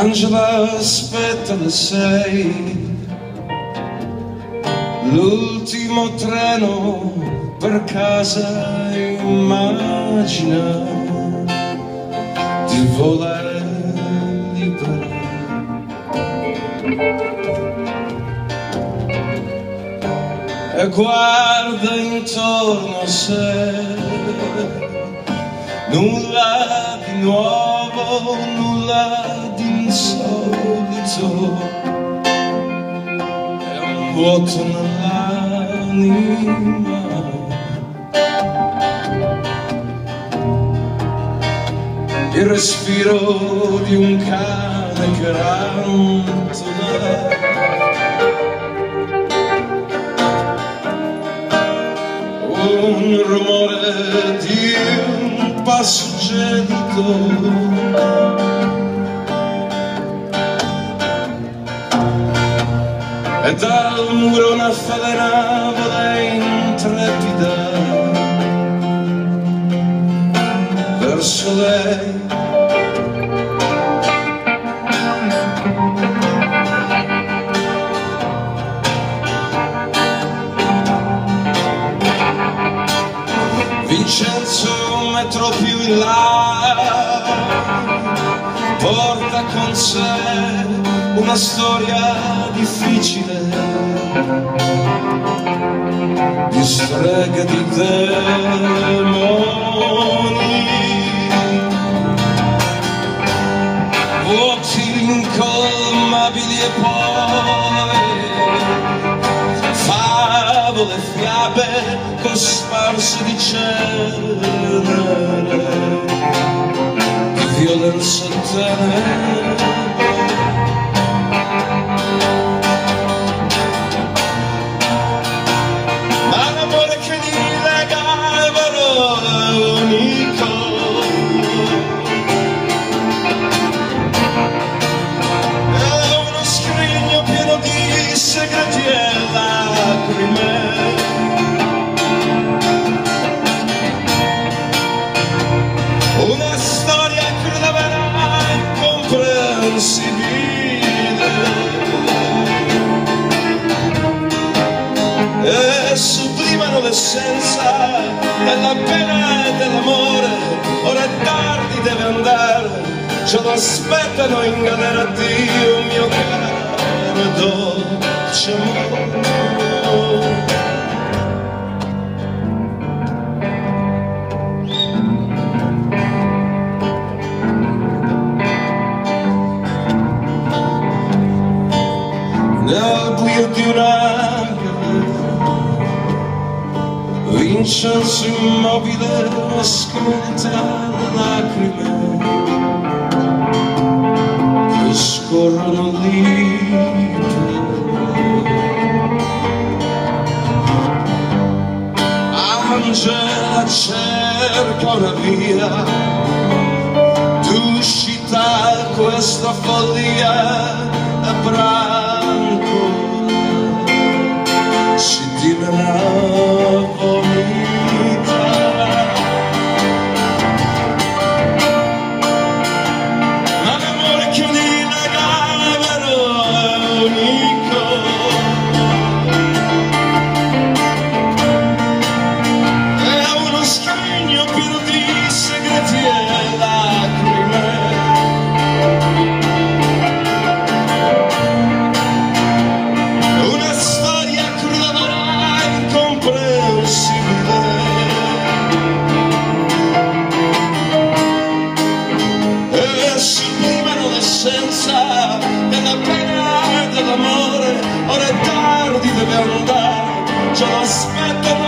Angela aspetta le sei, l'ultimo treno per casa immagina di volare libera. E guarda intorno a sé, nulla di nuovo, nulla insolito, è un vuoto nell'anima. Il respiro di un cane che rantola un rumore di un passo e dal muro una favorevole intrepida. Verso lei. Vincenzo un metro più in là porta con sé una storia difficile. Di streghe di demoni. Vuoti incolmabili e poi favole, fiabe cosparse di cenere, di violenza tenere. L'essenza della pena e dell'amore. Ora è tardi, deve andare. Ce lo aspettano in galera, Dio mio caro dolce amore. nel buio di un Vincenzo immobile scritta lacrime. Che scorrono libere Angela cerca una via. D'uscita a questa follia branco. Si dirà tardi deve andare, ce lo aspettano